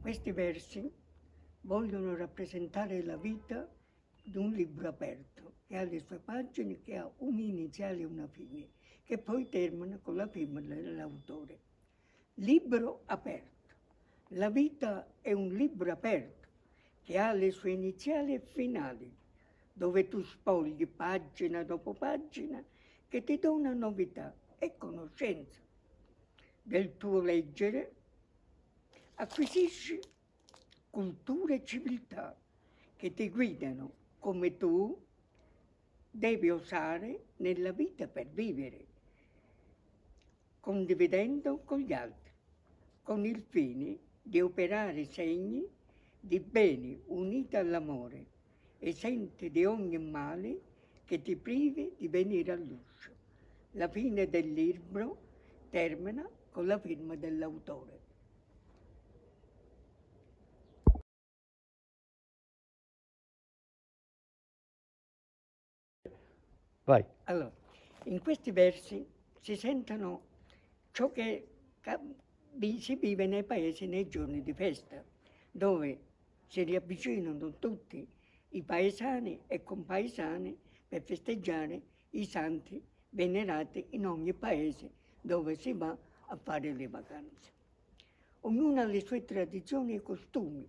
Questi versi vogliono rappresentare la vita di un libro aperto che ha le sue pagine, che ha un iniziale e una fine, che poi termina con la firma dell'autore. Libro aperto. La vita è un libro aperto che ha le sue iniziali e finali, dove tu spogli pagina dopo pagina che ti dona novità e conoscenza del tuo leggere, acquisisci cultura e civiltà che ti guidano come tu devi usare nella vita per vivere, condividendo con gli altri, con il fine di operare segni di bene uniti all'amore, esente di ogni male che ti privi di venire all'uscio. La fine del libro termina con la firma dell'autore. Vai. Allora, in questi versi si sentono ciò che si vive nei paesi nei giorni di festa, dove si riavvicinano tutti i paesani e compaesani per festeggiare i santi venerati in ogni paese dove si va a fare le vacanze. Ognuno ha le sue tradizioni e costumi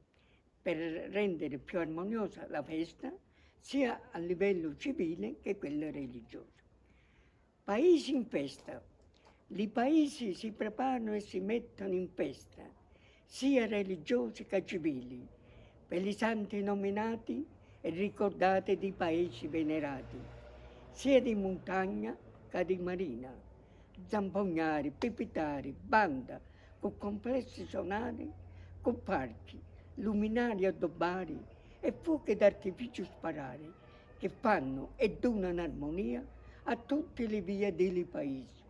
per rendere più armoniosa la festa sia a livello civile che quello religioso. Paesi in festa. I paesi si preparano e si mettono in festa, sia religiosi che civili, per i santi nominati e ricordati di paesi venerati, sia di montagna che di marina, zampognari, pipitari, banda, con complessi sonari, con parchi, luminari addobbari e fuochi d'artificio sparare, che fanno e donano armonia a tutte le vie dei paesi.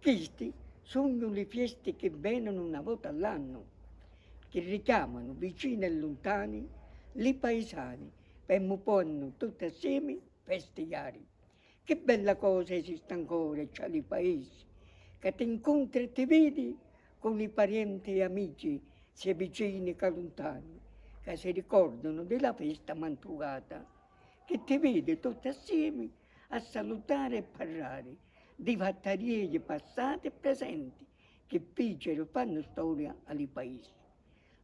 Questi sono le feste che vengono una volta all'anno, che richiamano vicini e lontani i paesani per muovono tutti assieme festeggiare. Che bella cosa esiste ancora, c'è i paesi, che ti incontri e ti vedi con i parenti e amici, sia vicini che lontani, che si ricordano della festa mantugata, che ti vedi tutti assieme a salutare e parlare di battaglie passate e presenti che fecero fanno storia ai paesi,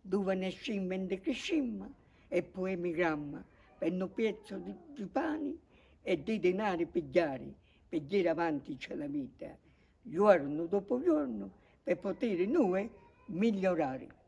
dove ne scimma e crescimma e poi emigramma per un pezzo di, di pane e di denari pigliare per dire avanti c'è la vita, giorno dopo giorno, per poter noi migliorare.